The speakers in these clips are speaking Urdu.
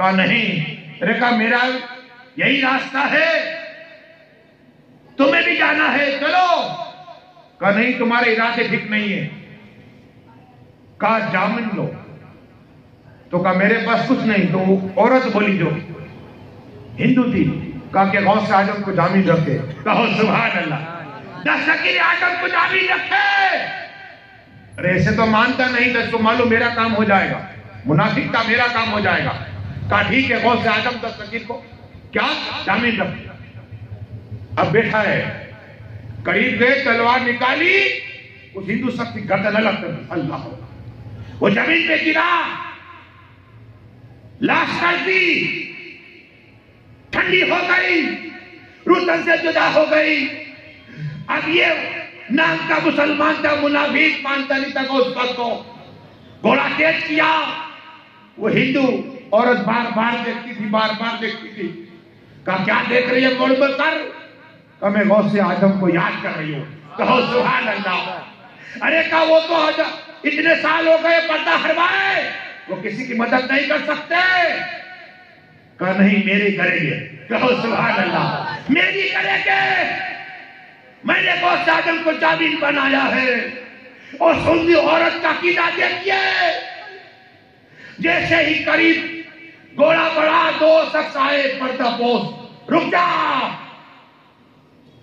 کہا نہیں۔ ارے کہا میرا یہی راستہ ہے۔ تمہیں بھی جانا ہے، چلو۔ کہا نہیں، تمہارے ارادے ٹھیک نہیں ہے کہا جامن لو۔ تو کہا میرے پاس کچھ نہیں، تو عورت بولی جو۔ ہندو تھی کہا کہ غوث اعظم کو جامن رکھے۔ کہو سبحان اللہ۔ دستگیر اعظم کو جامن رکھے۔ ارے، ایسے تو مانتا نہیں تھا اس کو معلوم میرا کام ہو جائے گا۔ منافق کا میرا کام ہو جائے گا۔ کہا ٹھیک ہے غوث اعظم دستگیر کو کیا جامن رکھے اب بیٹھا ہے، قریب گئے، تلوار نکالی، اس ہندو سب کی گردن الگ کر اللہ۔ وہ زمین پہ گرا۔ لاش کر دی۔ ٹھنڈی ہو گئی۔ روتن سے جدا ہو گئی۔ اب یہ نام کا مسلمان تھا، منافق مانتا نہیں تھا اس وقت کو۔ گھوڑا تیز کیا۔ وہ ہندو عورت بار بار دیکھتی تھی، بار بار دیکھتی تھی۔ کہا، کیا دیکھ رہی ہے موڑ پر کر کہا، میں غوث آدم کو یاد کر رہی ہوں۔ کہو سبحان اللہ۔ ارے، کہا، وہ تو اتنے سال ہو گئے، پردہ ہروائے۔ وہ کسی کی مدد نہیں کر سکتے۔ کہا، نہیں، میری کریں گے۔ کہو سبحان اللہ۔ میری کریں گے۔ میں نے غوث آدم کو جابین بنایا ہے۔ اور سنی عورت کا قیدہ دیکھیے۔ جیسے ہی قریب گوڑا بڑا دو شخص آئے پردہ پوس رک جا۔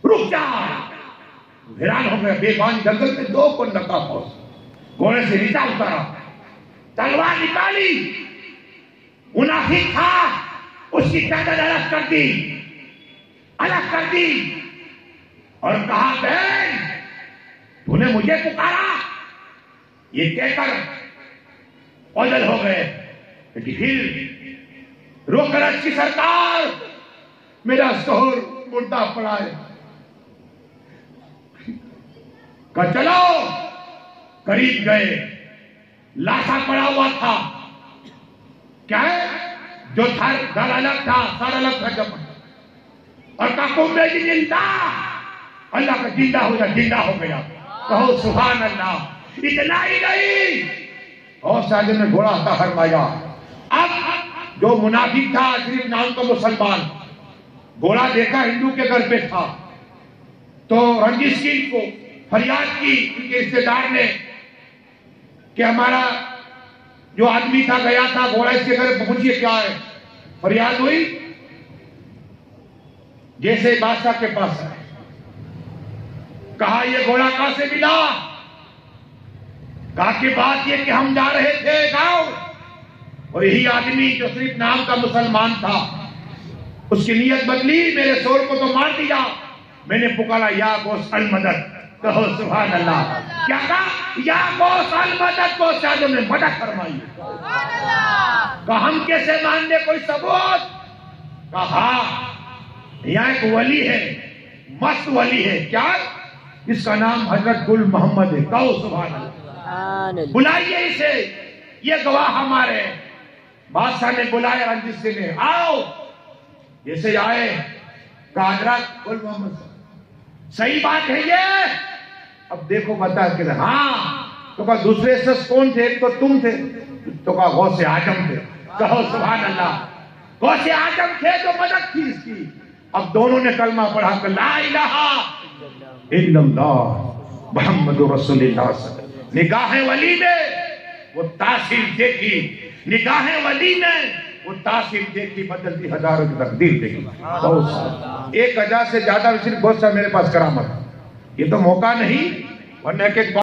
رک جا۔ حیران ہو گئے۔ بے بان جنگل سے دو کو نکا پوس گھوڑے سے نیچا اترا۔ تلوار نکالی۔ منافق تھا۔ اس کی پیدل الگ کر دی۔ الگ کر دی۔ اور کہا، بہن تو نے مجھے پکارا۔ یہ کہہ کر اوجل ہو گئے۔ لیکن پھر رو کر اچھی سرکار، میرا سہر مردہ پڑا ہے۔ کہ چلو، قریب گئے۔ لاشا پڑا ہوا تھا۔ کیا ہے؟ جو تھا گھر الگ تھا، سر الگ تھا جب۔ اور کاکوں میں جی زندہ۔ اللہ کا زندہ ہو جا زندہ ہو گیا۔ کہو، سبحان اللہ۔ اتنا ہی نہیں۔ اور شاید نے گھوڑا تھا فرمایا۔ جو منافق تھا صرف نام کا مسلمان، گھوڑا دیکھا ہندو کے گھر پہ تھا۔ تو رنجیت سنگھ کو فریاد کی ان کے رشتے دار نے کہ ہمارا جو آدمی تھا، گیا تھا، گھوڑا اس کے گھر پہنچیے، کیا ہے؟ فریاد ہوئی۔ جیسے بادشاہ کے پاس ہے کہا، یہ گھوڑا کہاں سے ملا؟ کہا کہ بات یہ کہ ہم جا رہے تھے گاؤں اور یہی آدمی جو صرف نام کا مسلمان تھا اس کی نیت بدلی میرے سور کو تو مار دیا۔ میں نے پکارا یا گوس المدد۔ کہو سبحان اللہ۔ کیا کہا؟ یا گوس المدد کو شاہدوں نے مدد فرمائی۔ کہا ہم کیسے مان دے کوئی ثبوت؟ کہا یہاں ایک ولی ہے مست ولی ہے۔ کیا؟ اس کا نام حضرت گل محمد ہے۔ کہو سبحان اللہ۔ بلائیے اسے یہ گواہ ہمارے بادشاہ نے بلایا رنجت سے نے آؤ! جیسے آئے کہا حضرت گل محمد صاحب صحیح بات ہے یہ۔ اب دیکھو بتا کہ ہاں تو کہا دوسرے شخص کون تھے؟ ایک تو تم تھے۔ تو کہا غوث آجم تھے۔ کہو سبحان اللہ۔ غوث آجم تھے جو مدد تھی اس کی۔ اب دونوں نے کلمہ پڑھا کہ لا الہ الا اللہ محمد رسول اللہ صلی اللہ علیہ وسلم۔ نگاہ ولی نے وہ تاثیر دیکھی۔ نگاہ ولی نے وہ تاثیر دیکھی بدلتی، ہزاروں کی تقدیر دیکھی بہت ایک ہزار سے زیادہ صرف بہت سا میرے پاس کرامت۔ یہ تو موقع نہیں، ورنہ ایک ایک